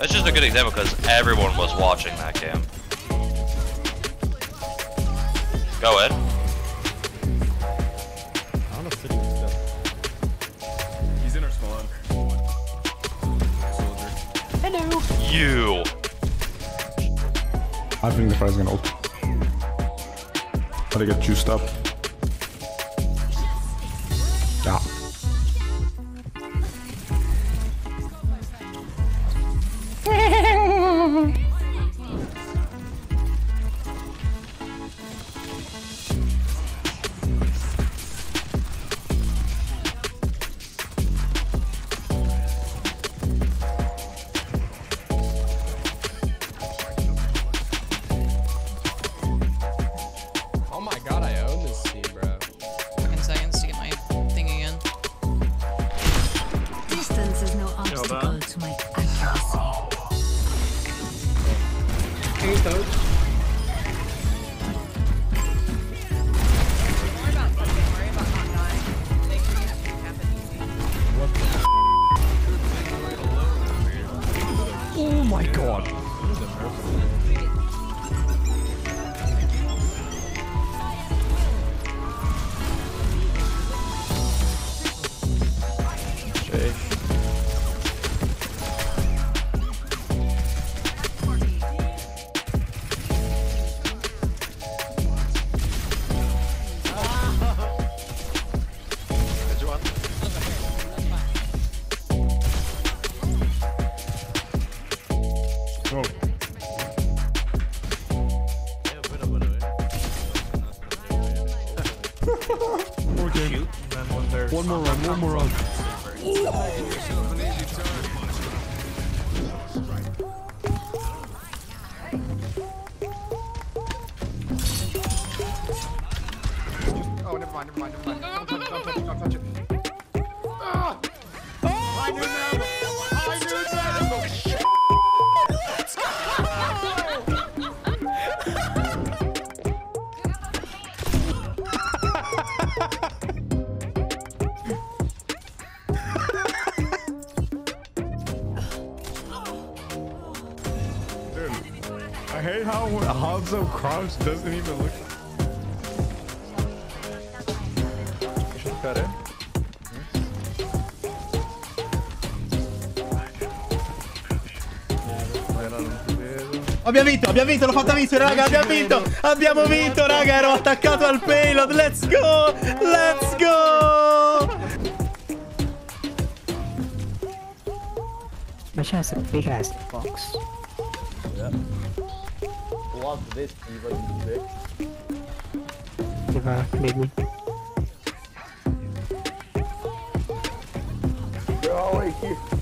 That's just a good example because everyone was watching that game. Go ahead. I don't know if City was still. He's in our spawn. Soldier. You. I think the fire's gonna ult. Gotta get juiced up. Accuracy. Oh my god. Jake. Okay. One more run, one more run. Oh, never mind, never mind, never mind. Don't touch it, don't touch it, don't touch it. I hate how Hanzo Crouch doesn't even look. Should cut it. Abbiamo vinto, abbiamo vinto, l'ho fatta vincere, raga, abbiamo vinto! Abbiamo vinto, raga, ero attaccato al payload, let's go! Let's go! But she has a big ass box. Give her, maybe. You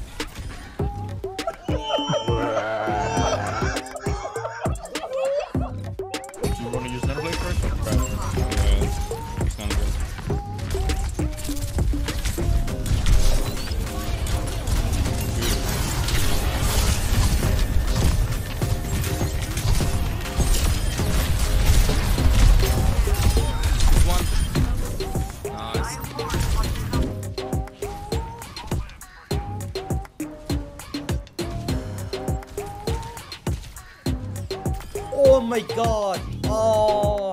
Oh my god! Oh!